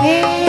Hey.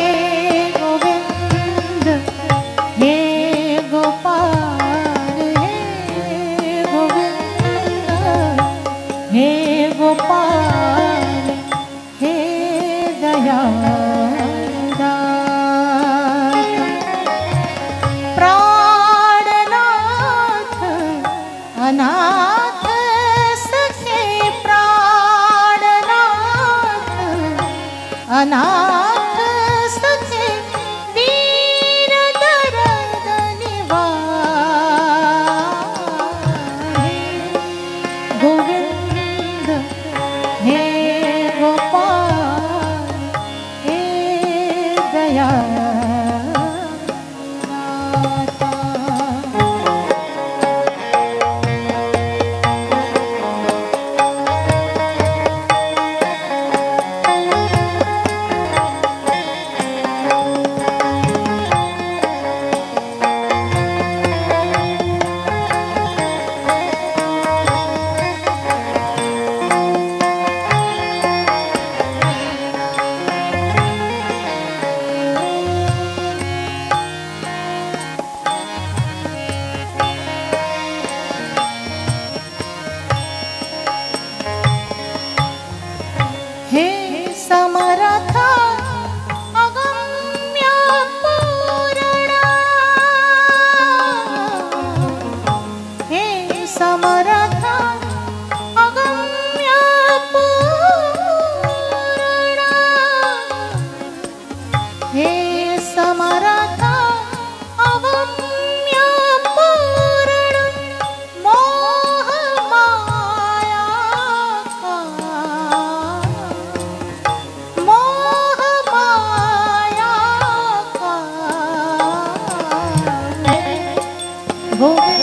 哦。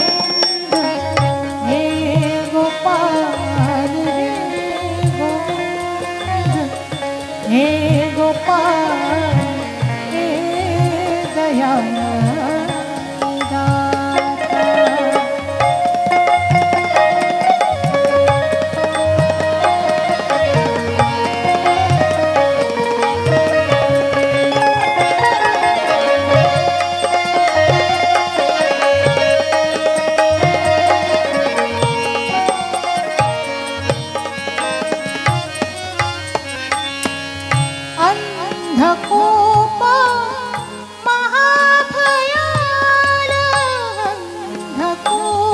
오.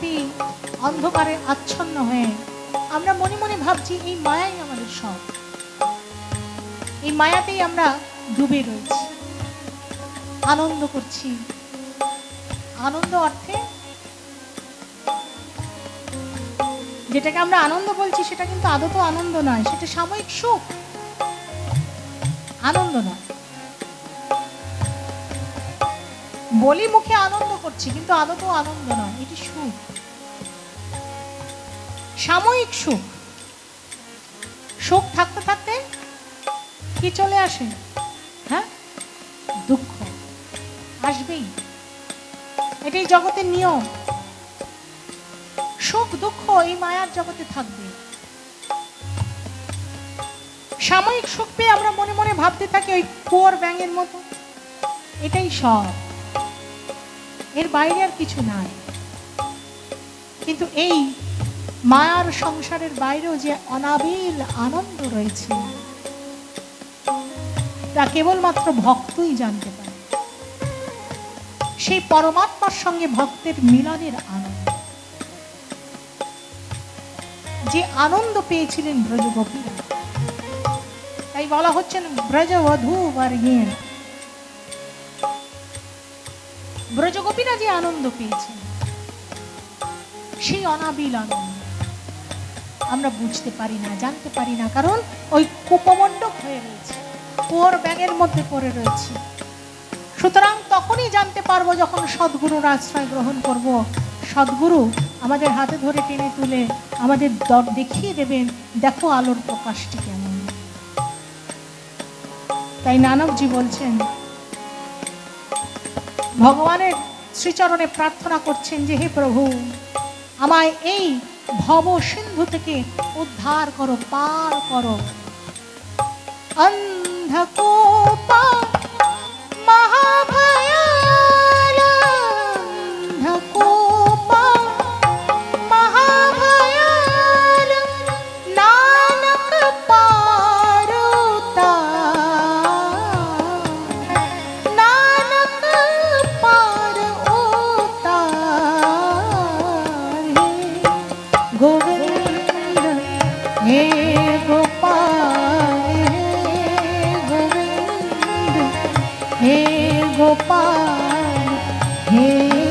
মায়া অন্ধকারে আচ্ছন্ন হয়ে আমরা মনে মনে ভাবছি এই মায়াই আমাদের সব। এই মায়াতেই আমরা ডুবে রয়েছি। আনন্দ করছি। আনন্দ অর্থে যেটাকে আমরা আনন্দ বলছি সেটা কিন্তু আদত আনন্দ নয়, সেটা সাময়িক সুখ। আনন্দ নয়। বলি মুখে আনন্দ করছি, কিন্তু আদতেও আনন্দ নয়, এটি সুখ। সাময়িক সুখ। সুখ থাকতে থাকতে কি চলে আসে? হ্যাঁ? দুঃখ। আসবেই। এটাই জগতের নিয়ম। সুখ, দুঃখ এই মায়ার জগতে থাকবে। সাময়িক সুখ পেয়ে আমরা মনে মনে ভাবতে থাকি, ওই কুয়োর ব্যাঙের মতো। এটাই সব। এর বাইরে আর কিছু নাই। কিন্তু এই মায়ার সংসারের বাইরেও যে অনাবিল আনন্দ রয়েছে, তা কেবলমাত্র ভক্তই জানতে পারে। সেই পরমাত্মার সঙ্গে ভক্তের মিলনের আনন্দ। যে আনন্দ পেয়েছিলেন ব্রজগোপীরা তাই বলা হচ্ছেন ব্রজবধূ বর্গের ব্রজগোপীরা যে আনন্দ পেয়েছেন, সেই অনাবিল আনন্দ আমরা বুঝতে পারি না, জানতে পারি না, কারণ ওই কুপমণ্ডক হয়ে রয়েছে কুয়োর ব্যাঙের মধ্যে পড়ে রয়েছে। সুতরাং তখনই জানতে পারব যখন সদ্গুরুর আশ্রয় গ্রহণ করব। সদ্গুরু আমাদের হাতে ধরে টেনে তুলে আমাদের দর দেখিয়ে দেবেন, দেখো আলোর প্রকাশটি কেমন। তাই নানকজি বলছেন ভগবানের শ্রীচরণে প্রার্থনা করছেন যে হে প্রভু, আমায় এই ভব সিন্ধু থেকে উদ্ধার করো, পার করো। অন্ধকোপা হে গোবিন্দ হে